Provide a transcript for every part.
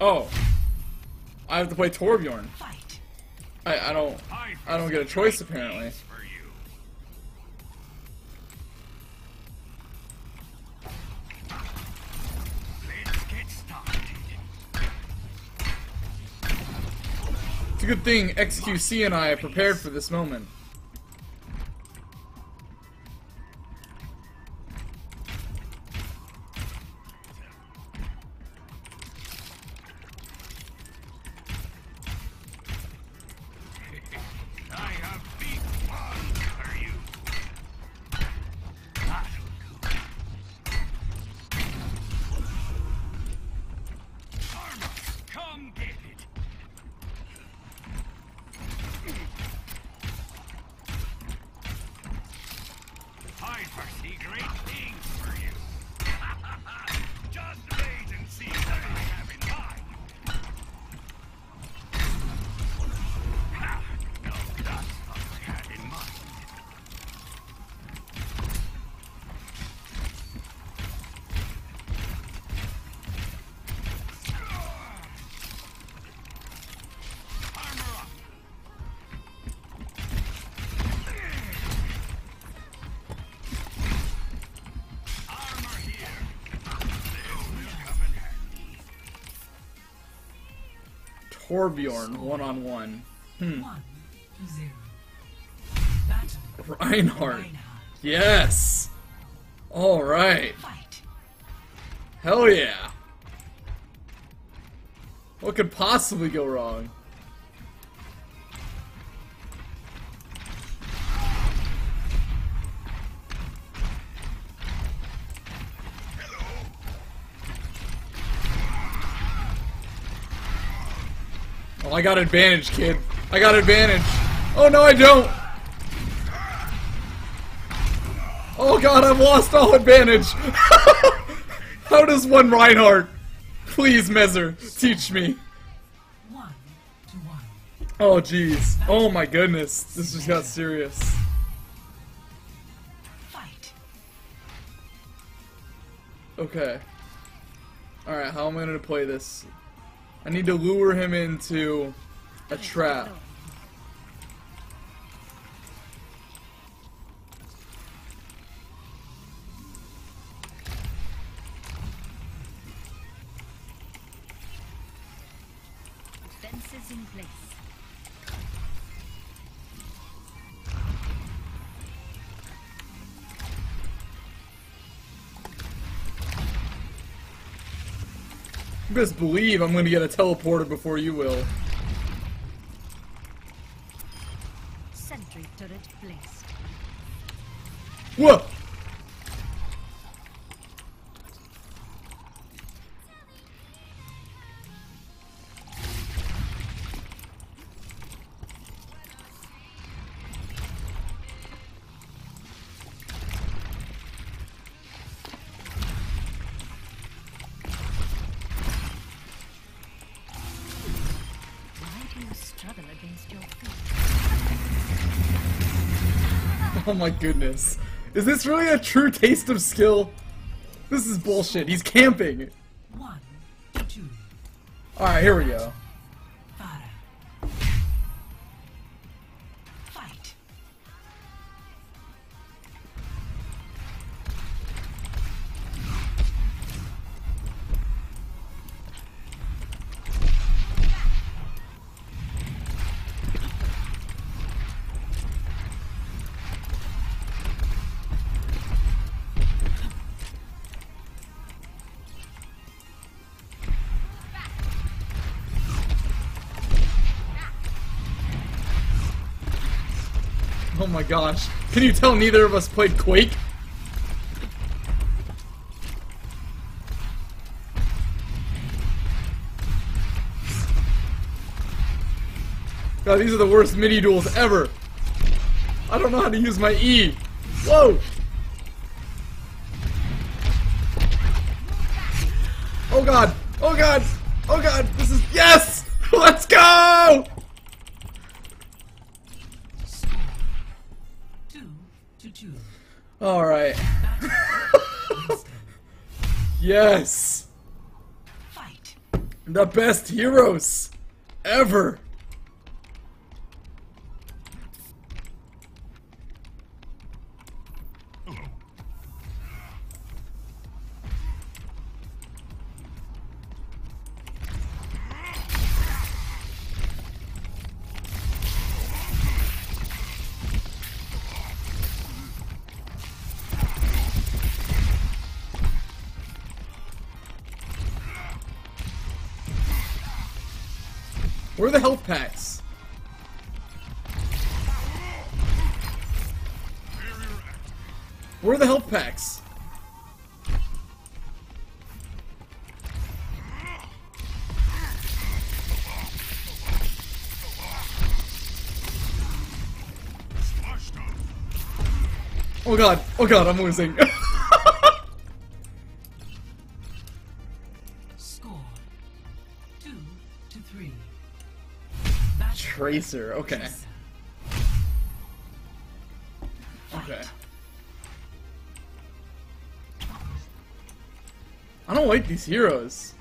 Oh. I have to play Torbjorn. I, I don't I don't get a choice apparently. For you. Let's get started. It's a good thing XQC and I are prepared for this moment. I foresee great things for you. Torbjorn one on one. Hmm. One to zero. Battle. Reinhardt. Reinhardt. Yes. All right. Fight. Hell yeah. What could possibly go wrong? Oh, I got advantage, kid. I got advantage. Oh, no, I don't. Oh, God, I've lost all advantage. How does one Reinhardt? Please, Mezer, teach me. To. Oh, jeez. Oh, my goodness. This just got serious. Fight. Okay. Alright, how am I gonna play this? I need to lure him into a trap. Best believe I'm gonna get a teleporter before you will. Sentry turret placed. Whoa! Oh my goodness. Is this really a true taste of skill? This is bullshit. He's camping. One two. Alright, here we go. Oh my gosh. Can you tell neither of us played Quake? God, these are the worst mini duels ever. I don't know how to use my E. Whoa! Oh god! Oh god! Oh god! This is yes! Let's go! All right. yes. Fight. The best heroes ever. Where are the health packs? Where are the health packs? Oh god, oh god, I'm losing. Score. Two to three. Tracer, okay. Okay. I don't like these heroes.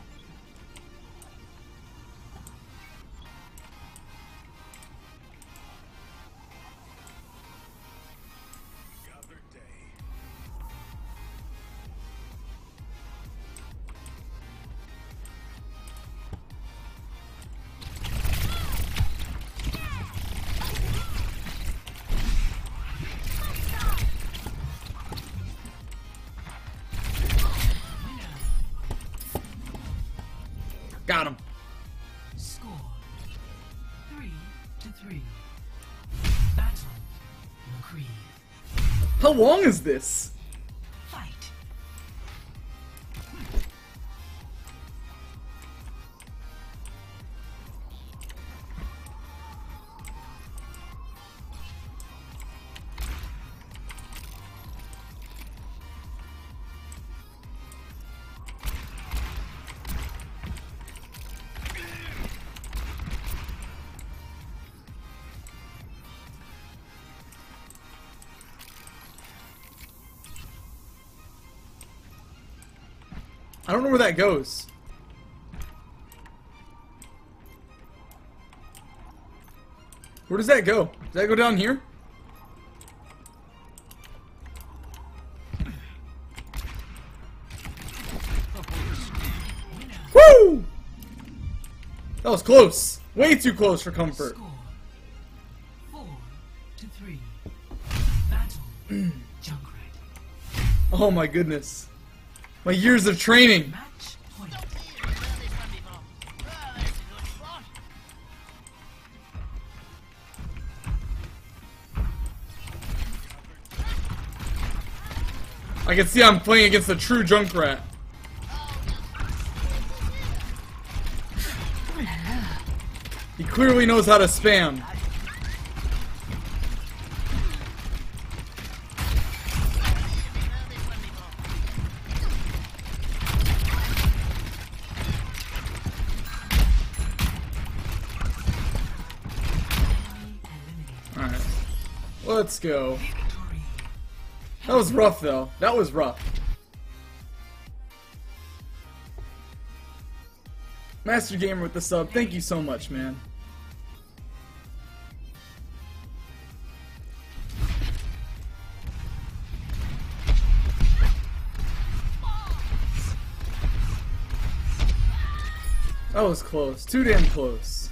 Got him. Score. Three to three. Battle. McCree. How long is this? I don't know where that goes. Where does that go? Does that go down here? Woo! That was close. Way too close for comfort. Score. Four to three. Battle. Junkrat. Oh my goodness. My years of training. I can see I'm playing against a true Junkrat. He clearly knows how to spam. Let's go. That was rough though. That was rough. Master Gamer with the sub, thank you so much, man. That was close. Too damn close.